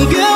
I'm good.